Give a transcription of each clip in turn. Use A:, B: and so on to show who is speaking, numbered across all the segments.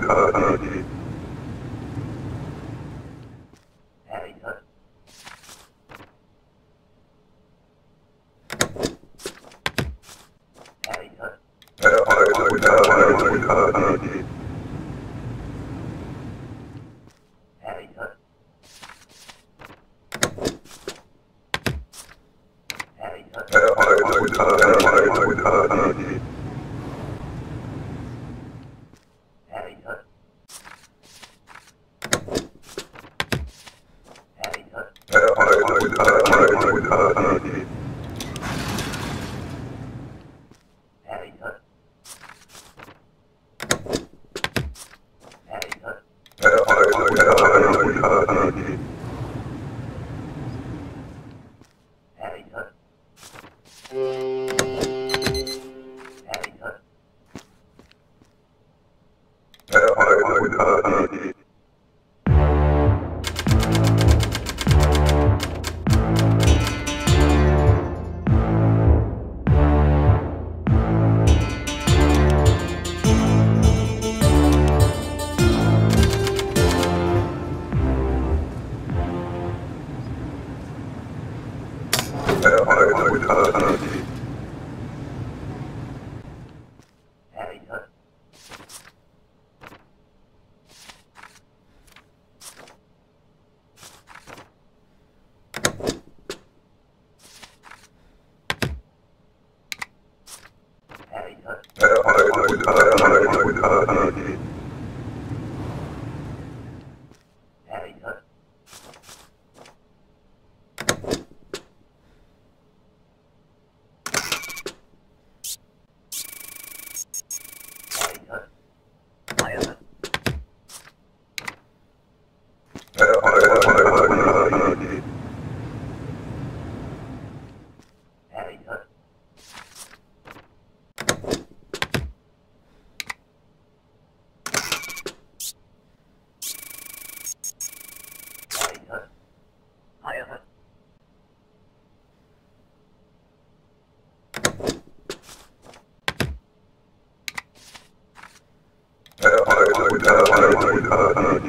A: Gracias. Der Einheit, der Einheit. I have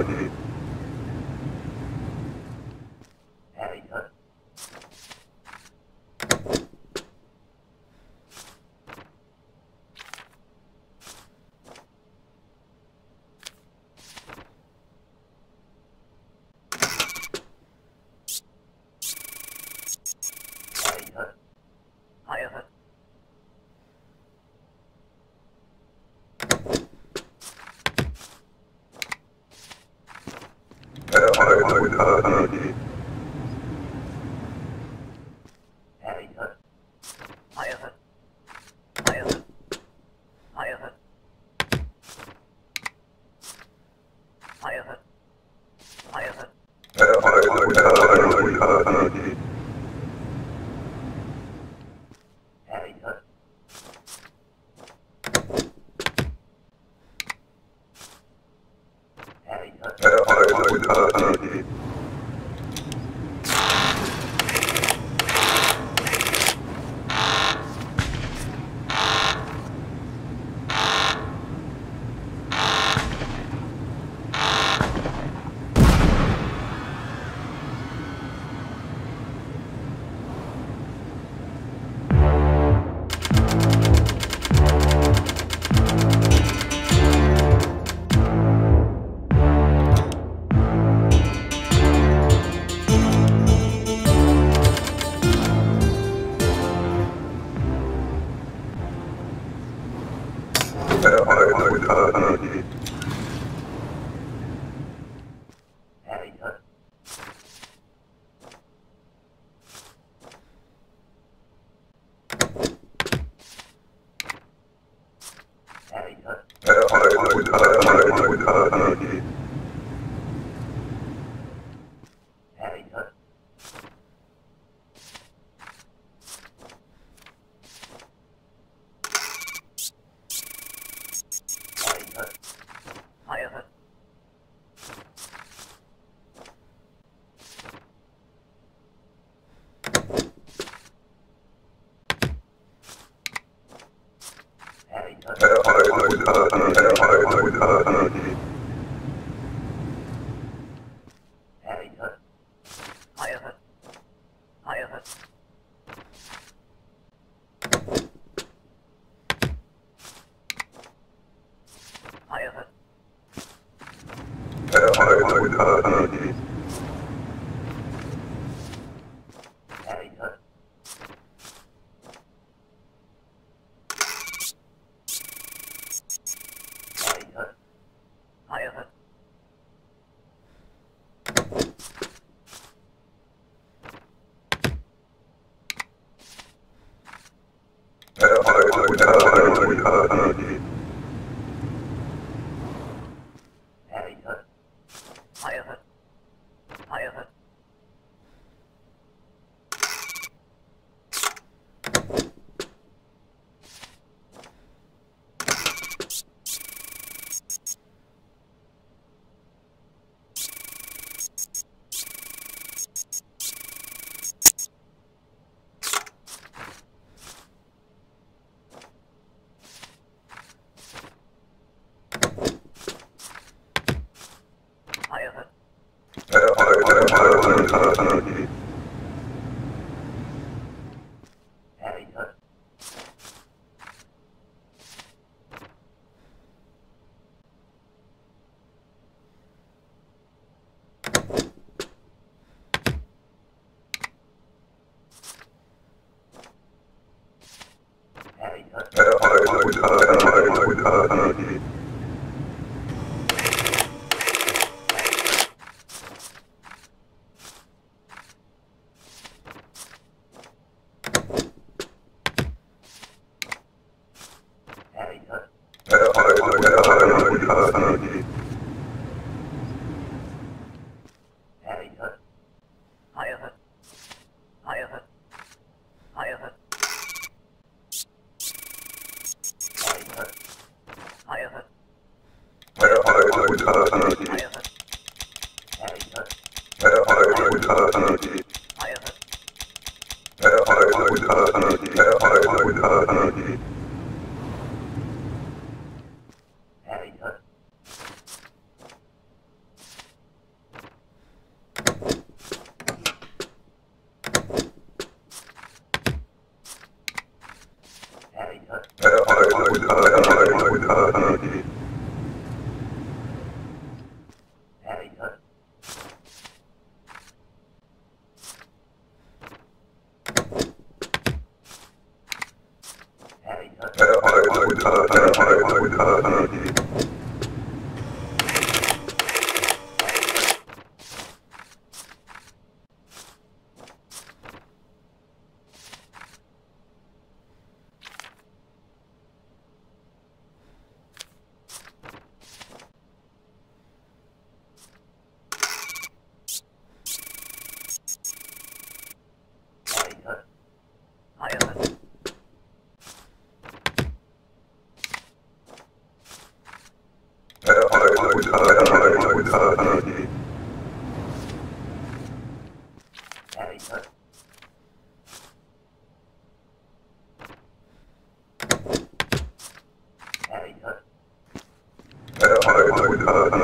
A: Thank you. Good. Very good. Fire. Fire. Fire. Fire. Fire. Fire. Fire. Fire. Fire. Fire. Fire. Uh, I, I, uh, uh, that. Uh, I have it. Hadi. 呃
B: I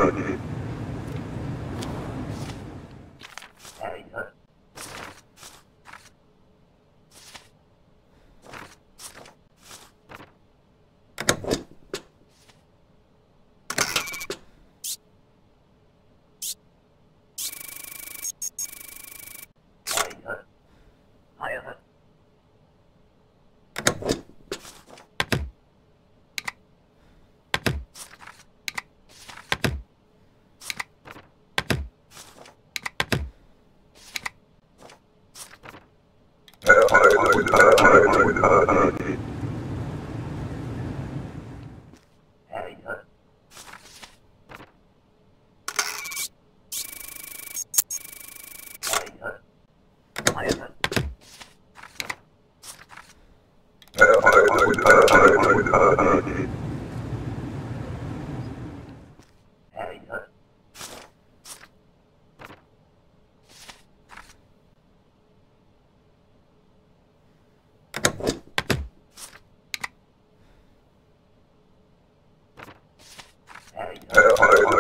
C: Roger.